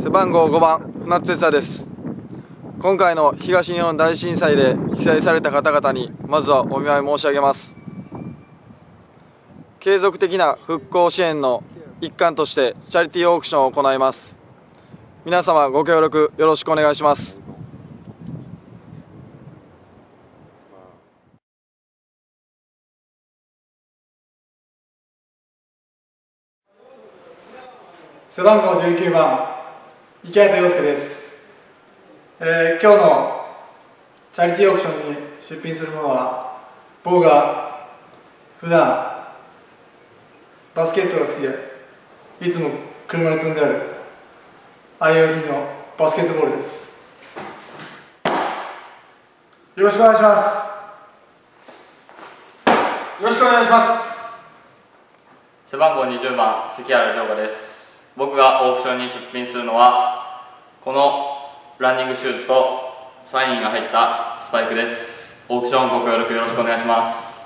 背番号5番船津哲也です。今回の東日本大震災で被災された方々にまずはお見舞い申し上げます。継続的な復興支援の一環としてチャリティーオークションを行います。皆様ご協力よろしくお願いします。背番号19番池畑洋介です、えー、今日のチャリティーオークションに出品するものは僕が普段バスケットが好きでいつも車に積んである愛用品のバスケットボールです。よろしくお願いします。よろしくお願いします。背番号20番関原涼河です。僕がオークションに出品するのはこのランニングシューズとサインが入ったスパイクです。オークションご協力よろしくお願いします。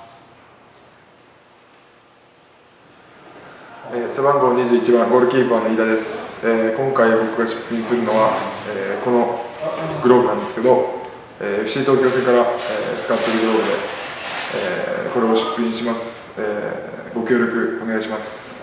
えー、背番号21番ゴールキーパーの飯田です、えー、今回僕が出品するのは、えー、このグローブなんですけど、えー、FC 東京戦から、えー、使っているグローブで、えー、これを出品します、えー、ご協力お願いします。